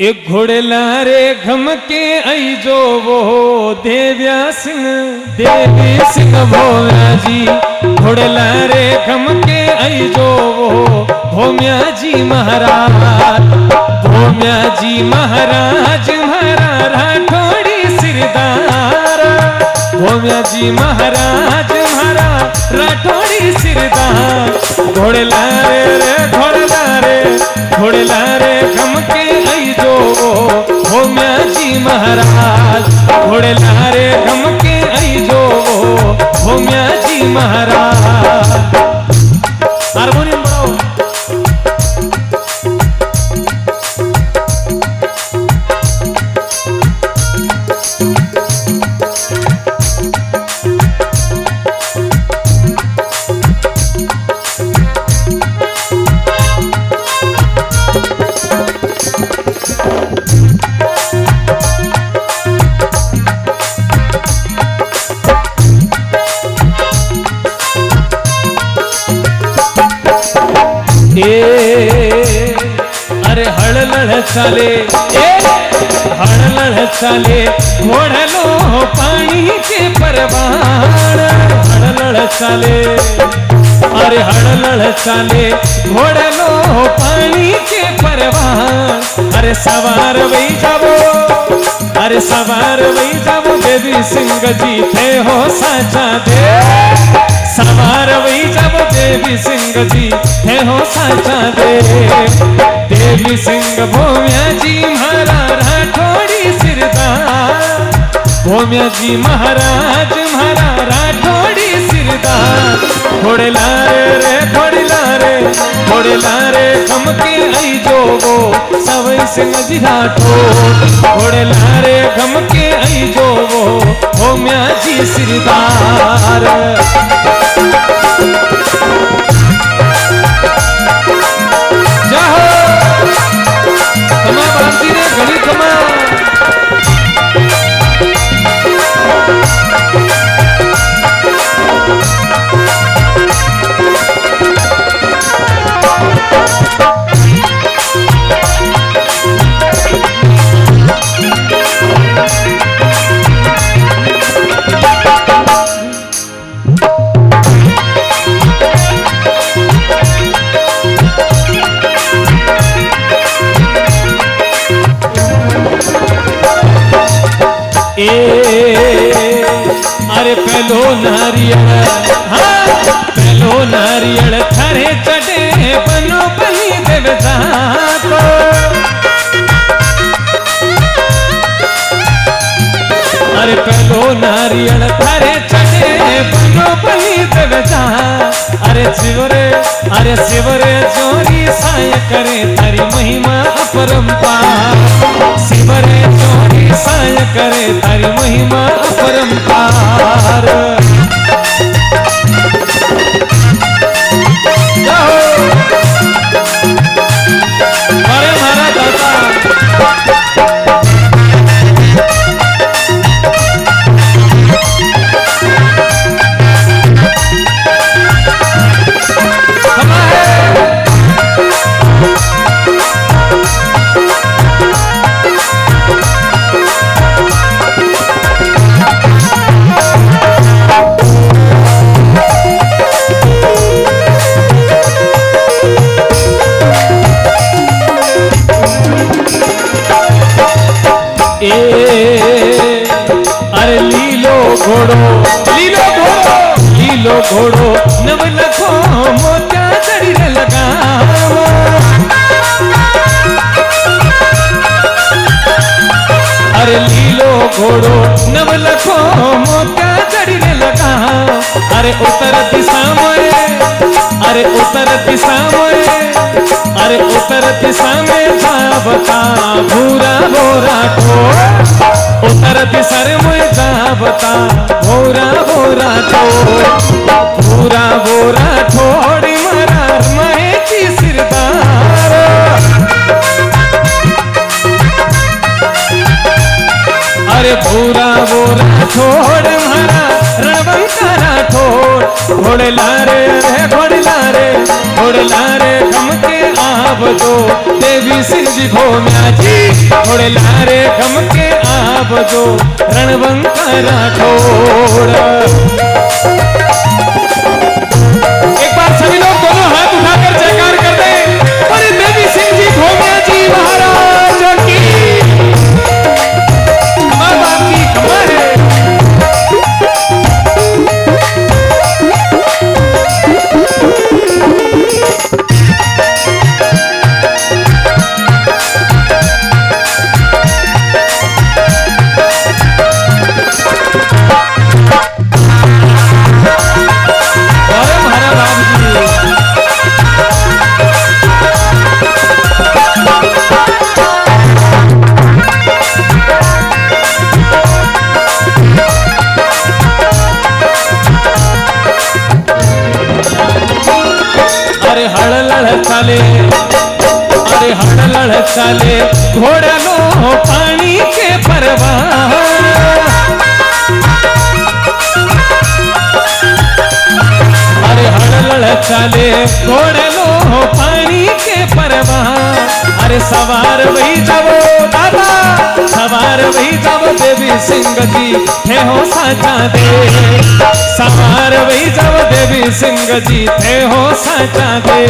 एक घोड़े लारे घम के आई जो वो देव्या सिंह। देवी सिंह भोम्या जी घोड़े लारे घम के आई जो वो भोम्या जी महाराज। भोम्या जी महाराज महारा राठौड़ी सिरदार। भोम्या जी महाराज हमारा राठौड़ी घोड़े लारे रे घोड़े लारे घोड़े लारे खमके आई जो भोम्या जी महाराज, घोड़े लारे खमके आई जो भोम्या जी महाराज। हारमोनियम। ए अरे हळलळ चाले ए हळलळ चाले घोडलो पानी के परवान हळलळ चाले अरे हळलळ चाले घोडलो पानी के परवान अरे सवार वही जावो। अरे सवार वही जावो बेबी सिंह जी। थे हो साचा दे। सवार वही जब देवी सिंह जी। है हो साचा दे। देवी सिंह भोम्या जी महारा राठौड़ी सिरदार। भोम्या जी महाराज महारा राठौड़ी सिरदार। घोड़े लारे रे, थोड़े लारे थोड़े लारे खमके आई जो वो सवई सिंह जी राठौड़ थोड़े लारे खमके आई जो वो म्या जी सिरदार। ए, अरे पहलो नारियल हाँ? पहलो नारियल थारे चढ़े बनो बनी देवता को अरे पहलो नारियल थारे चढ़े बनो बनी देवता अरे शिवरे अरे शिवरे, जोरी साय करे, तारी महिमा अपरंपार करे तारी महिमा अपरंपार घोड़ो, नव लखो मोत्या जड़ी लगावो अरे लीलो घोड़ो, नव लखो मोत्या जड़ी लगा अरे उत्तर दिशा में अरे उत्तर दिशा में अरे उत्तर दिशा में भूरा भोरा को उत्तर दिशा में जा बता भोरा भोरा भूरा भोरा थोड़ी मरार सिरदार। अरे भूरा भोरा छोड़ मारा रवंका राठौड़ घोड़े लारे घोड़ला रे खमके दो। देवी जी भोम्या जी घोड़ला रे खमके दो। रणबंका राठौड़ चाले घोड्यानो पाणी के परवान अरे सवार वही जावो दादा। सवार वही जावो देवी सिंह जी। थे हो साचा दे। सवार वही जावो देवी सिंह जी। थे हो साचा दे।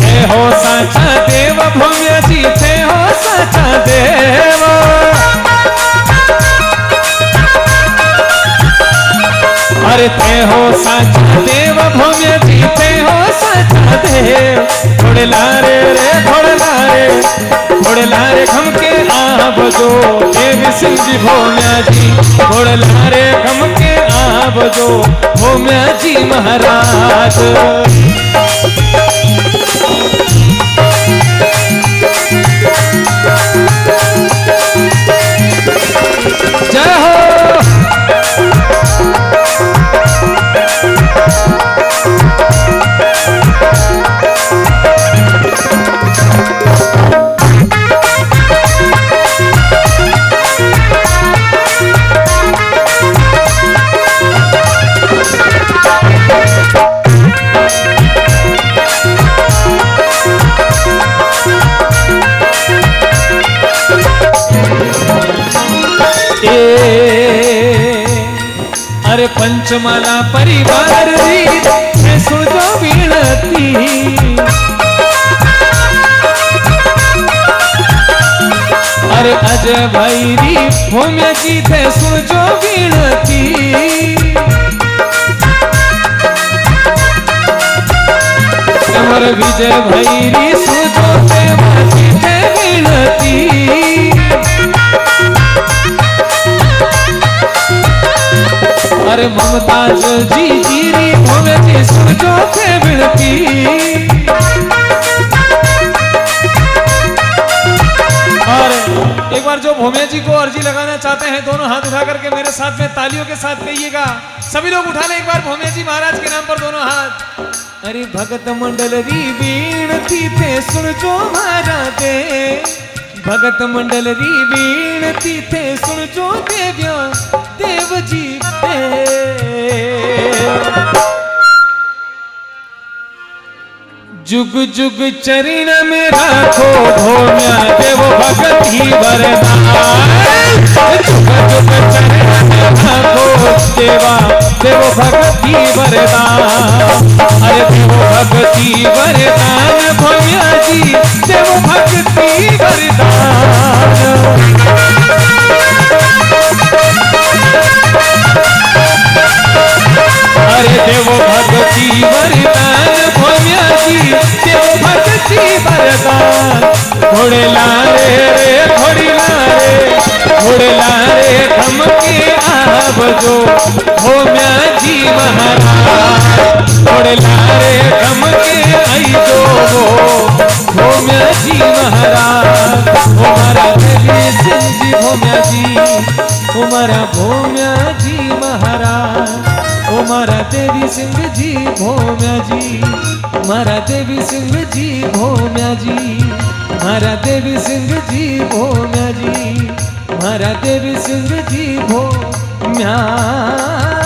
थे हो साचा देव भूम्य जी। थे हो साचा देव। अरे थे हो साचा देव, भव्य जी। थे हो दे थोड़े लारे रे थोड़े लारे थोड़े लारे खमके आब बजो देवी सिंह जी भोम्या जी थोड़े लारे खमके आब बजो भोम्या जी महाराज अरे पंचमाला परिवार सुजो विनती। अरे अजय भाई री होम्या जी थे सुजो विनती। विजय भाई री सुजो ते विनती। अरे ममताज जी जीरी भोले जी सुजो थे बिनती और एक बार जो भोमिया जी को अर्जी लगाना चाहते हैं, दोनों हाथ उठा करके मेरे साथ में तालियों के साथ कहिएगा। सभी लोग उठा लें एक बार भोमिया जी महाराज के नाम पर दोनों हाथ। अरे भगत मंडल री बीणती थे सुन जो मारा दे भगत मंडल री बीणती थे सुन जो देव्या। देव जी पे। जुग जुग चरण में राखो भोम्या देव भगति वरदान। जुग जुग चरण में राखो देवा, देव भगति वरदान। अरे देव भगति वरदान भोम्या जी, देव भगति वरदान। भोम्या जी महाराज घोड़े लारे थमके आई जो वो। भोम्या जी महाराज हमारा देवी जी भोम्या जी। हमारा भोम्या जी महाराज ओ देवी सिंह जी भोम्या जी। मारा देवी सिंह जी भोम्या जी। मारा देवी सिंह जी भोम्या जी। मारा देवी सिंह जी भोम्या जी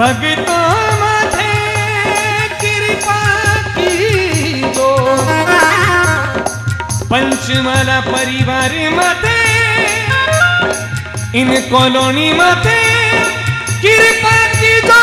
भगतों मधे कृपा की दो। पंचमला परिवार मते इन कॉलोनी मते कृपा की दो।